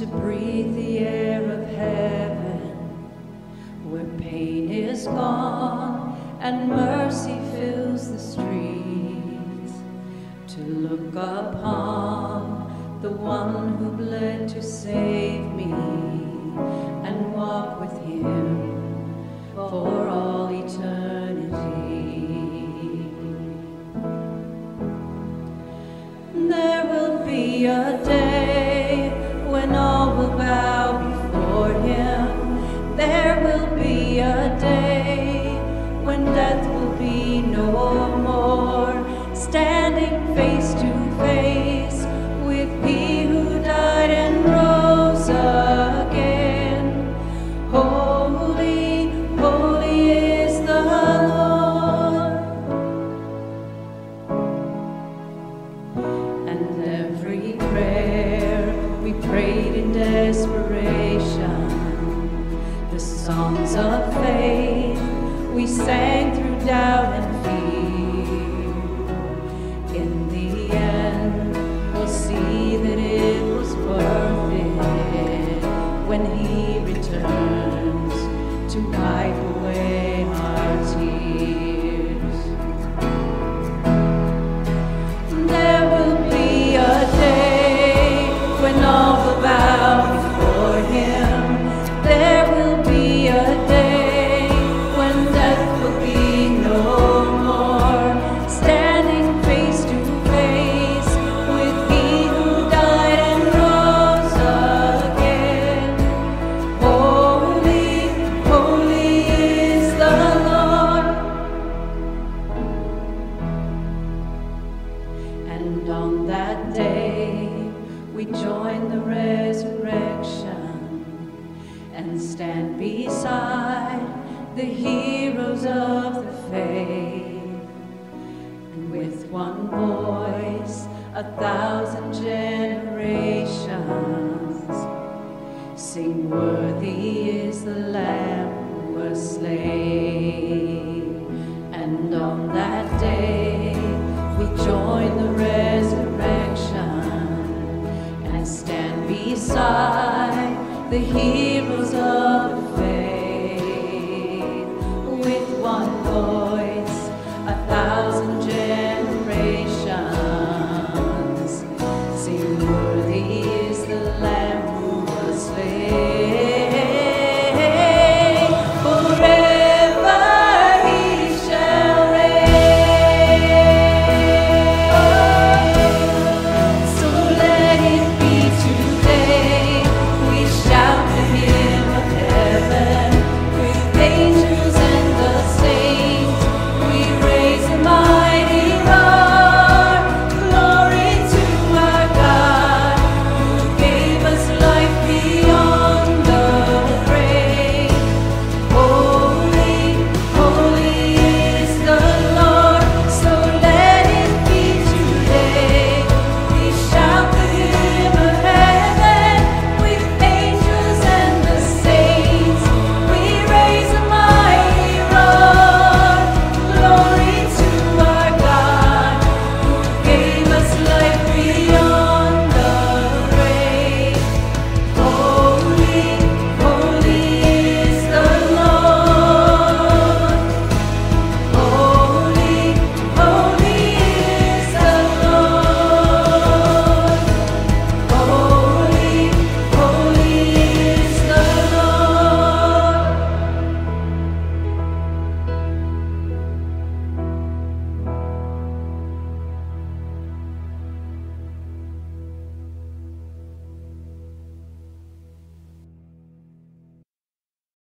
breathe the air of heaven, where pain is gone and mercy fills the streets, to look upon the one who bled to save me and walk with him for all eternity. There will be a day songs of faith we sang through doubt and fear. On that day, we join the resurrection and stand beside the heroes of the faith. And with one voice, a thousand generations sing, Worthy is the Lamb who was slain. the heroes of the faith. With one voice, a thousand generations.